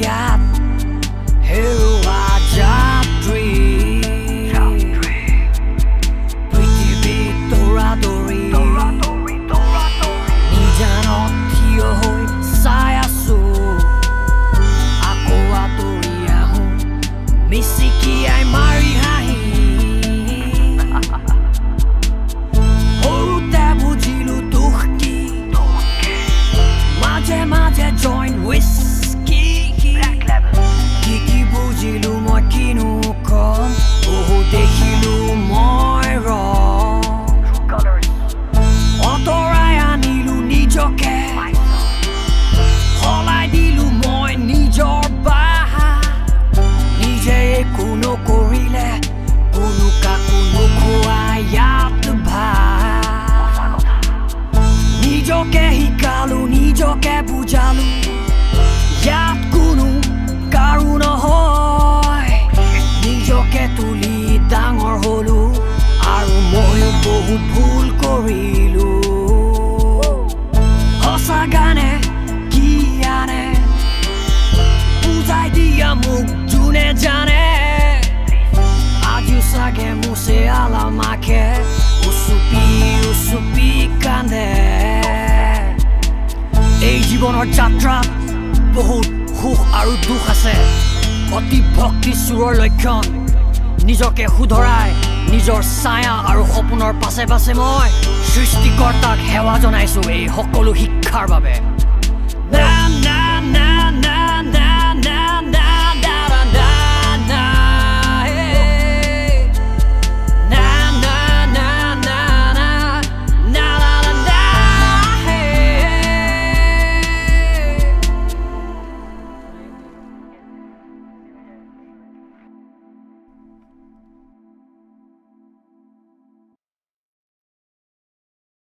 Yeah. নিজকে বুজালো ইয়াত কোনো কাৰো নহয় নিজকে তুলি ডাঙৰ হলো আৰু ময়ো বহুত ভুল কৰিলো সঁচা গানে কি আনে বুজাই দিয়া মোক যোনে জানে জীৱনৰ যাত্ৰাত বহুত সুখ আৰু দুখ আছে। অতি ভক্তি চোৰৰ লক্ষণ। নিজকে শুধৰাই নিজৰ ছায়া আৰু সপোনৰ পাছে পাছে মই সৃষ্টিকৰ্তাক সেৱা জনাইছো এই সকলো শিক্ষাৰ বাবে।